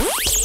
Bye.